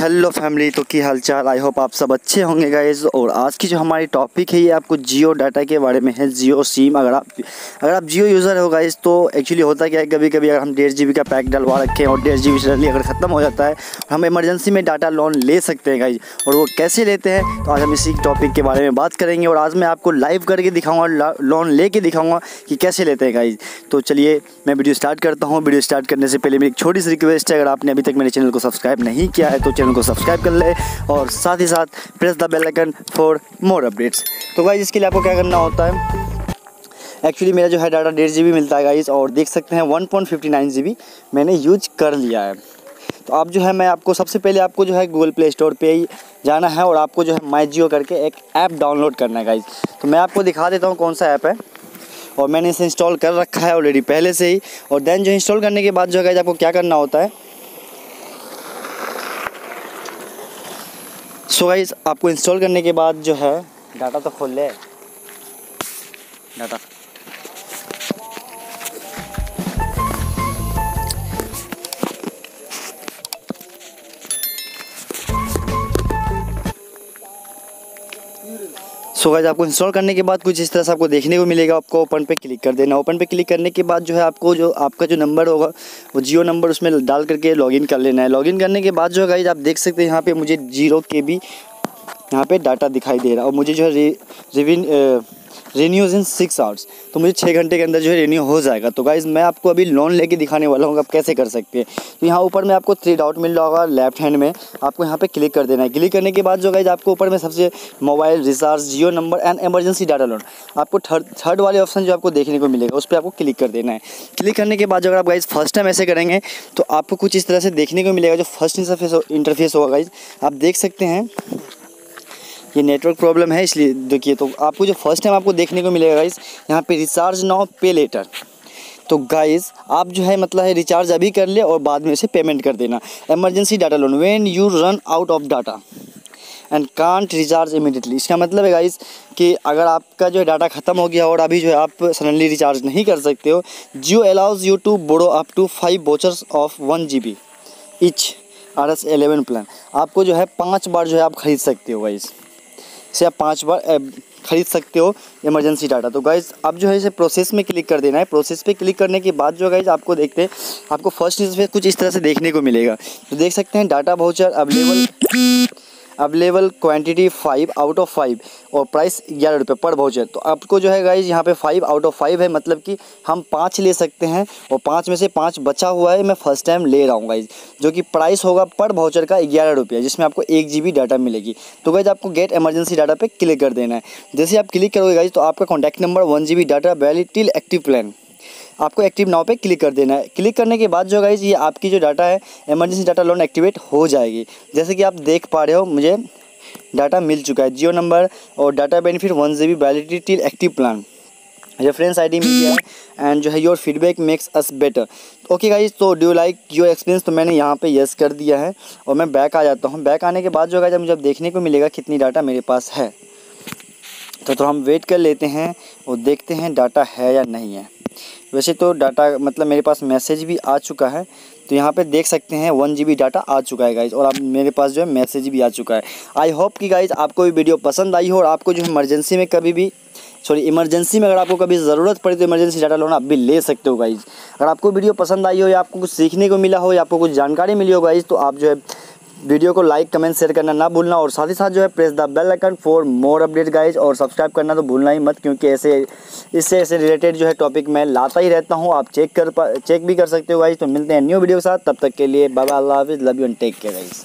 Hello family तो की हालचाल? आई होप आप सब अच्छे होंगे गाइज़ और आज की जो हमारी टॉपिक है, ये आपको जियो डाटा के बारे में है, जियो सिम अगर आप अगर आप जियो यूज़र हो गाइज़ तो एक्चुअली होता क्या है कभी कभी अगर हम डेढ़ जीबी का पैक डलवा रखें और डेढ़ जी बी अगर ख़त्म हो जाता है हम इमरजेंसी में डाटा लोन ले सकते हैं गाइज़ और वो कैसे लेते हैं तो आज हम इसी टॉपिक के बारे में बात करेंगे, और आज मैं आपको लाइव करके दिखाऊँगा लोन ले दिखाऊँगा कि कैसे लेते हैं गाइज़ तो चलिए, मैं वीडियो स्टार्ट करता हूँ। वीडियो स्टार्ट करने से पहले मेरी एक छोटी सी रिक्वेस्ट है, अगर आपने अभी तक मेरे चैनल को सब्सक्राइब नहीं किया है तो चैनल को सब्सक्राइब कर ले और साथ ही साथ press the bell icon for more updates तो गाइज़ इसके लिए आपको क्या करना होता है? एक्चुअली मेरा जो है डाटा डेढ़ जी मिलता है गाइज़ और देख सकते हैं one point fifty nine G मैंने यूज़ कर लिया है। तो अब जो है, मैं आपको सबसे पहले आपको जो है गूगल प्ले स्टोर पे ही जाना है और आपको जो है माई जियो करके एक ऐप डाउनलोड करना है गाइज़ तो मैं आपको दिखा देता हूँ कौन सा ऐप है। और मैंने इसे इंस्टॉल कर रखा है ऑलरेडी पहले से ही। और देन जो इंस्टॉल करने के बाद जो है गाइज़ आपको क्या करना होता है? सो भाई आपको इंस्टॉल करने के बाद जो है डाटा तो खोल ले। डाटा सो गाइज़ आपको इंस्टॉल करने के बाद कुछ इस तरह से आपको देखने को मिलेगा। आपको ओपन पे क्लिक कर देना। ओपन पे क्लिक करने के बाद जो है आपको जो, आपका जो नंबर होगा, वो जियो नंबर उसमें डाल करके लॉगिन कर लेना है। लॉगिन करने के बाद जो है गाइज़ आप देख सकते हैं यहाँ पे मुझे ज़ीरो के बी यहाँ पे डाटा दिखाई दे रहा है। और मुझे जो है रिविन रिन्यूज इन सिक्स आवर्स तो मुझे छः घंटे के अंदर जो है रिन्यू हो जाएगा। तो गाइज़ मैं आपको अभी लोन लेके दिखाने वाला हूँ आप कैसे कर सकते हैं। तो यहाँ ऊपर में आपको थ्री डाउट मिल रहा होगा। लेफ़्ट हैंड में आपको यहाँ पे क्लिक कर देना है। क्लिक करने के बाद जो गाइज़ आपको ऊपर में सबसे mobile recharge Jio number and emergency data loan आपको थर्ड थर्ड वाले ऑप्शन जो आपको देखने को मिलेगा, उस पर आपको क्लिक कर देना है। क्लिक करने के बाद अगर आप गाइज़ फ़र्स्ट टाइम ऐसे करेंगे तो आपको कुछ इस तरह से देखने को मिलेगा जो फ़र्स्ट इंटरफेस इंटरफेस होगा गाइज़ आप देख सकते हैं ये नेटवर्क प्रॉब्लम है, इसलिए देखिए तो आपको जो फ़र्स्ट टाइम आपको देखने को मिलेगा गाइस यहाँ पे रिचार्ज नाउ पे लेटर तो गाइस आप जो है मतलब है रिचार्ज अभी कर ले और बाद में इसे पेमेंट कर देना। Emergency data loan when you run out of data and can't recharge immediately इसका मतलब है गाइस कि अगर आपका जो है डाटा ख़त्म हो गया और अभी जो है आप सडनली रिचार्ज नहीं कर सकते हो Jio allows you to borrow up to five vouchers of one G B each R S eleven plan आपको जो है पाँच बार जो है आप ख़रीद सकते हो गाइस से आप पाँच बार ख़रीद सकते हो इमरजेंसी डाटा तो गाइज़ अब जो है इसे प्रोसेस में क्लिक कर देना है। प्रोसेस पे क्लिक करने के बाद जो गाइज़ आपको देखते हैं, आपको फ़र्स्ट पे कुछ इस तरह से देखने को मिलेगा। तो देख सकते हैं data voucher available available quantity five out of five और प्राइस ग्यारह रुपये पर भाउचर तो आपको जो है गाइज़ यहाँ पे फाइव आउट ऑफ़ फाइव है मतलब कि हम पाँच ले सकते हैं और पाँच में से पाँच बचा हुआ है, मैं फ़र्स्ट टाइम ले रहा हूँ गाइज़ जो कि प्राइस होगा पर भाउचर का ग्यारह रुपये जिसमें आपको एक जी डाटा मिलेगी। तो गाइज़ आपको गेट एमरजेंसी डाटा पे क्लिक कर देना है। जैसे आप क्लिक करोगे गाइज़ तो आपका contact number one G data valid till active plan आपको एक्टिव नाव पे क्लिक कर देना है। क्लिक करने के बाद जो गाइज़ ये आपकी जो डाटा है इमरजेंसी डाटा लोन एक्टिवेट हो जाएगी। जैसे कि आप देख पा रहे हो, मुझे डाटा मिल चुका है। जियो नंबर और data benefit one G B validity till active plan reference ID मिल गया है एंड जो है your feedback makes us better okay guys तो डू लाइक योर एक्सपीरियंस तो मैंने यहाँ पे यस कर दिया है, और मैं बैक आ जाता हूँ। बैक आने के बाद जो है मुझे देखने को मिलेगा कितनी डाटा मेरे पास है। तो तो हम वेट कर लेते हैं, और देखते हैं डाटा है या नहीं है। वैसे तो डाटा मतलब मेरे पास मैसेज भी आ चुका है तो यहाँ पे देख सकते हैं वन जीबी डाटा आ चुका है गाइज़ और अब मेरे पास जो है मैसेज भी आ चुका है। आई होप कि गाइज़ आपको भी वीडियो पसंद आई हो और आपको जो है इमरजेंसी में कभी भी सॉरी इमरजेंसी में अगर आपको कभी ज़रूरत पड़े तो इमरजेंसी डाटा लोन आप भी ले सकते हो गाइज़ अगर आपको वीडियो पसंद आई हो या आपको कुछ सीखने को मिला हो या आपको कुछ जानकारी मिली हो गाइज़ तो आप जो है वीडियो को लाइक, कमेंट, शेयर करना ना भूलना और साथ ही साथ जो है press the bell icon for more update guys और सब्सक्राइब करना तो भूलना ही मत क्योंकि ऐसे, इससे ऐसे रिलेटेड जो है टॉपिक मैं लाता ही रहता हूँ। आप चेक कर चेक भी कर सकते हो गाइज़ तो मिलते हैं न्यू वीडियो के साथ। तब तक के लिए बाबा, अल्लाह हाफिज़। Love you and take care guys